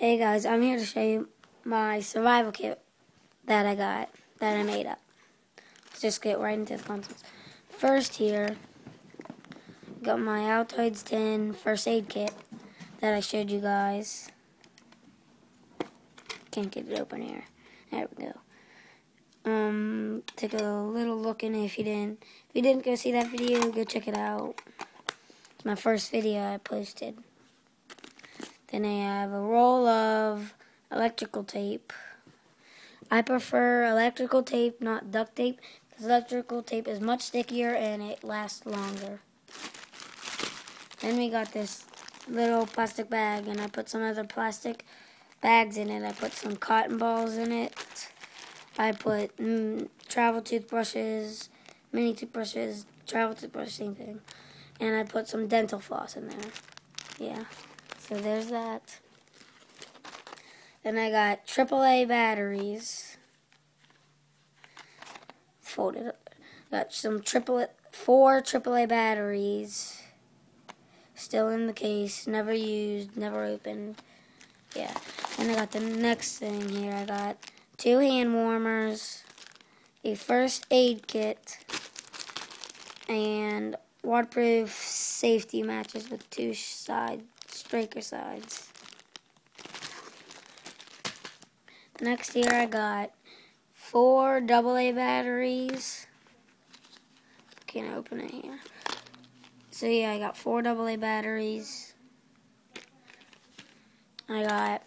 Hey guys, I'm here to show you my survival kit that I got, that I made up. Let's just get right into the contents. First here, got my Altoids 10 first aid kit that I showed you guys. Can't get it open here. There we go. Um, take a little look in if you didn't. If you didn't go see that video, go check it out. It's my first video I posted. Then I have a roll of electrical tape. I prefer electrical tape, not duct tape, because electrical tape is much stickier and it lasts longer. Then we got this little plastic bag, and I put some other plastic bags in it. I put some cotton balls in it. I put mm, travel toothbrushes, mini toothbrushes, travel toothbrush, same thing. And I put some dental floss in there. Yeah. So there's that. Then I got AAA batteries. Folded up. Got some triple four AAA batteries. Still in the case, never used, never opened. Yeah. And I got the next thing here. I got two hand warmers, a first aid kit, and waterproof safety matches with two sides striker sides. Next here I got four AA batteries. Can't open it here. So yeah, I got four AA batteries. I got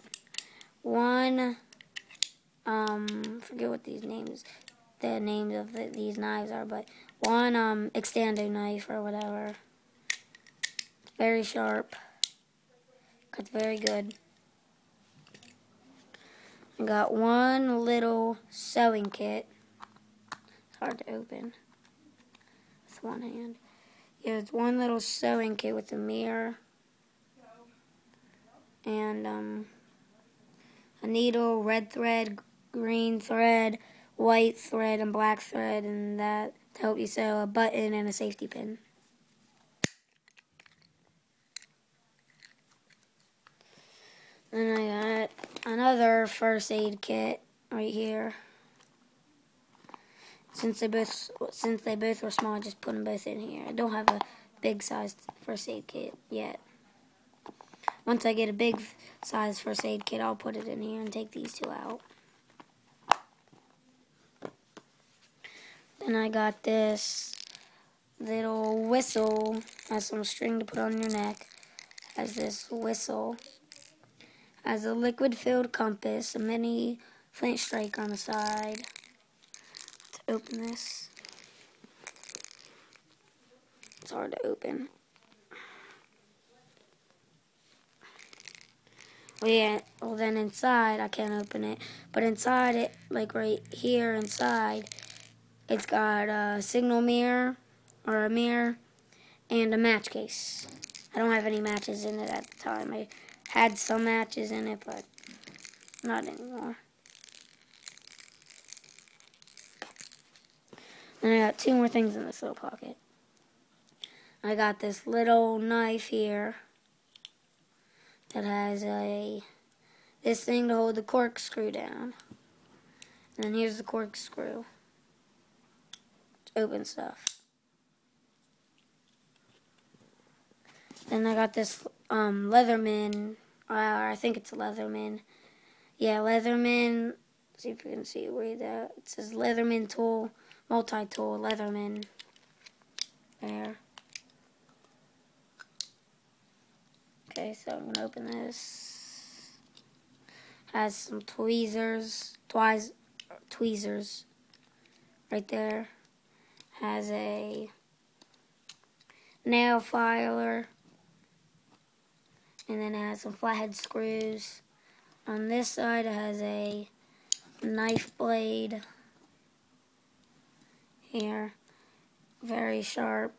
one, um, forget what these names, the names of the, these knives are, but one um, extendo knife or whatever. Very sharp. Cuts very good. I got one little sewing kit. It's hard to open with one hand. Yeah, it's one little sewing kit with a mirror. And um, a needle, red thread, green thread, white thread, and black thread, and that to help you sew a button and a safety pin. Then I got another first aid kit right here. Since they both since they both were small, I just put them both in here. I don't have a big sized first aid kit yet. Once I get a big size first aid kit, I'll put it in here and take these two out. Then I got this little whistle. Has some string to put on your neck. Has this whistle has a liquid-filled compass, a mini flint strike on the side. Let's open this. It's hard to open. Well, yeah, well then inside, I can't open it. But inside it, like right here inside, it's got a signal mirror, or a mirror, and a match case. I don't have any matches in it at the time. I had some matches in it, but not anymore. And I got two more things in this little pocket. I got this little knife here that has a this thing to hold the corkscrew down. And then here's the corkscrew to open stuff. Then I got this um, Leatherman uh, I think it's Leatherman. Yeah, Leatherman. See if you can see where that. It says Leatherman tool, multi-tool, Leatherman. There. Okay, so I'm gonna open this. Has some tweezers, twice, tweezers, right there. Has a nail filer and then it has some flathead screws. On this side it has a knife blade here, very sharp.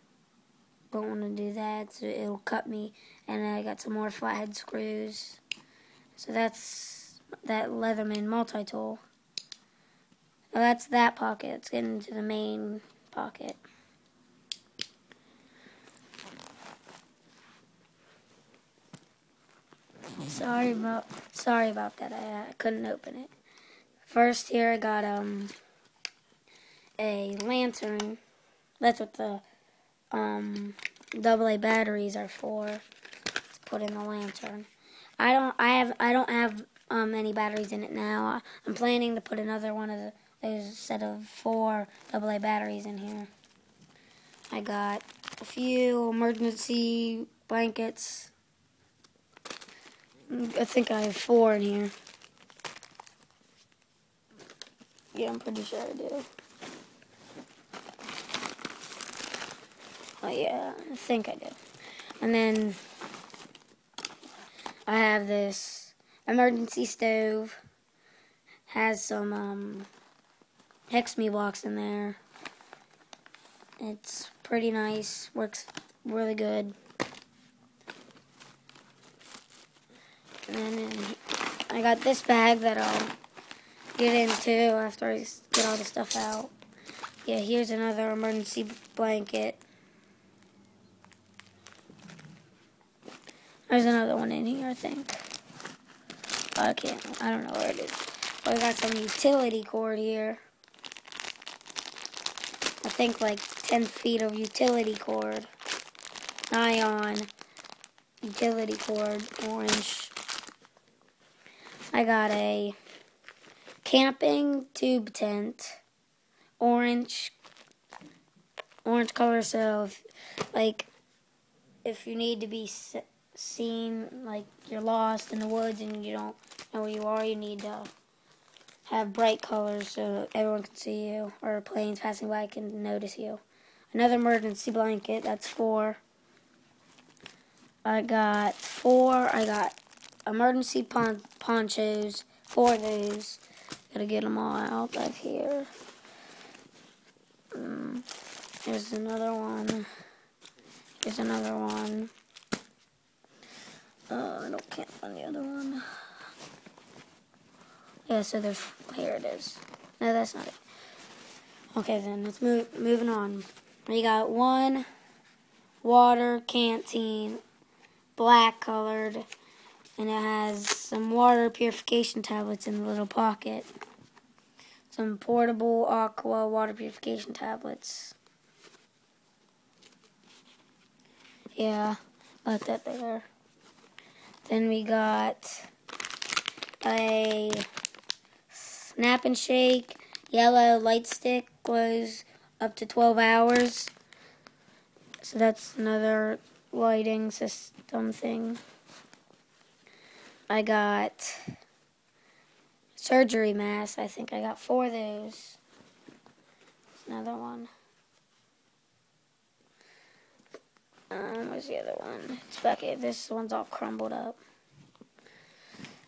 Don't want to do that, so it'll cut me. And I got some more flathead screws. So that's that Leatherman multi-tool. that's that pocket. Let's get into the main pocket. Sorry about sorry about that. I, I couldn't open it. First here I got um a lantern. That's what the um AA batteries are for. To put in the lantern. I don't I have I don't have um any batteries in it now. I'm planning to put another one of the there's a set of four AA batteries in here. I got a few emergency blankets. I think I have four in here. Yeah, I'm pretty sure I do. Oh yeah, I think I do. And then I have this emergency stove. Has some um, hexamine blocks in there. It's pretty nice. Works really good. And then I got this bag that I'll get into after I get all the stuff out. Yeah, here's another emergency blanket. There's another one in here, I think. I can't, I don't know where it is. But I got some utility cord here. I think like 10 feet of utility cord. Nylon utility cord, orange. I got a camping tube tent, orange, orange color. So, if, like, if you need to be seen, like you're lost in the woods and you don't know where you are, you need to have bright colors so everyone can see you, or planes passing by can notice you. Another emergency blanket. That's four. I got four. I got emergency pon ponchos. Four of those. Gotta get them all out of here. Um, here's another one. Here's another one. Uh, I don't can't find the other one. Yeah, so there's here it is. No, that's not it. Okay, then let's move moving on. We got one water canteen black colored, and it has some water purification tablets in the little pocket. Some Potable Aqua water purification tablets. Yeah, let that there. Then we got a snap and shake yellow light stick glows up to 12 hours. So that's another lighting system thing. I got surgery masks. I think I got four of those. There's Another one. Um, where's the other one? It's back here. This one's all crumbled up.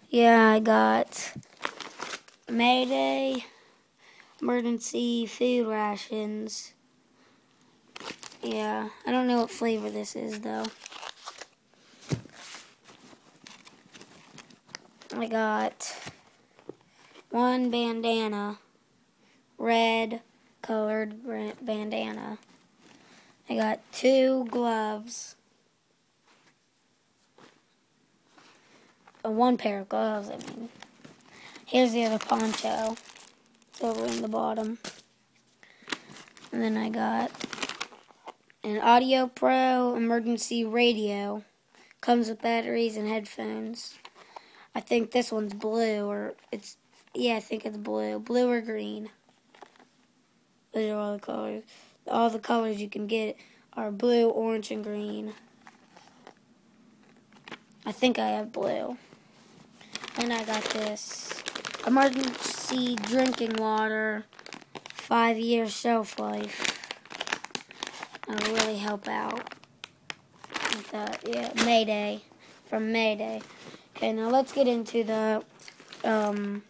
Yeah, I got Mayday emergency food rations. Yeah, I don't know what flavor this is though. I got one bandana, red colored bandana. I got two gloves. Uh, one pair of gloves, I mean. Here's the other poncho. It's over in the bottom. And then I got an Audio Pro emergency radio. Comes with batteries and headphones. I think this one's blue or it's yeah, I think it's blue. Blue or green. Those are all the colors. All the colors you can get are blue, orange, and green. I think I have blue. And I got this emergency drinking water, five year shelf life. That'll really help out that. Yeah, Mayday. From Mayday. Okay, now let's get into the um,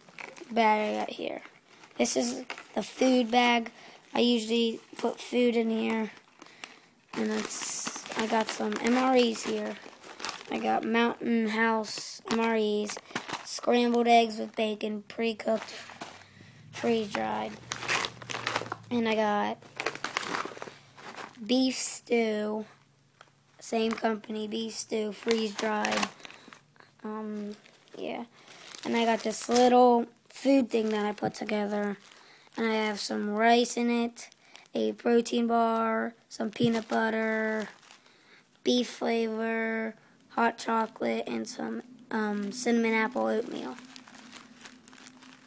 bag I got here. This is the food bag. I usually put food in here. And it's, I got some MREs here. I got Mountain House MREs. Scrambled eggs with bacon, pre-cooked, freeze-dried. And I got beef stew, same company, beef stew, freeze dried. Um, yeah. And I got this little food thing that I put together. And I have some rice in it, a protein bar, some peanut butter, beef flavor, hot chocolate, and some um, cinnamon apple oatmeal.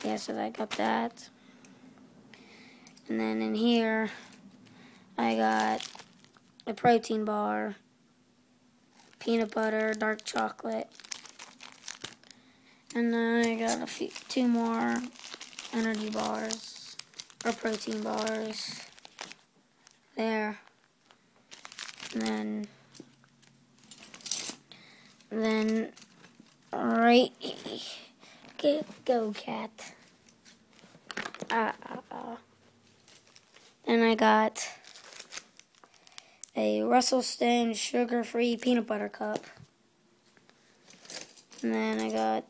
Yeah, so I got that. And then in here, I got a protein bar, peanut butter, dark chocolate, and then I got a few, two more energy bars or protein bars there. And then, then right, get go cat. Uh, uh, uh. Then I got a Russell Stover sugar-free peanut butter cup. And then I got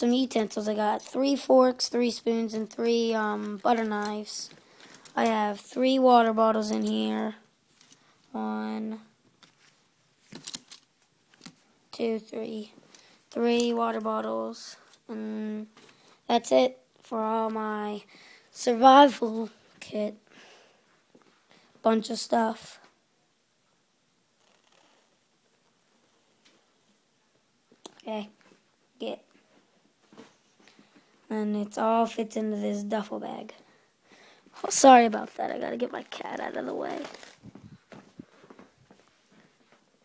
some utensils. I got three forks, three spoons, and three um, butter knives. I have three water bottles in here. One, two, three. Three water bottles. And that's it for all my survival kit. Bunch of stuff. Okay, get. And it all fits into this duffel bag. Oh, sorry about that. I gotta get my cat out of the way.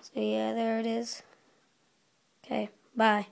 So yeah, there it is. Okay, bye.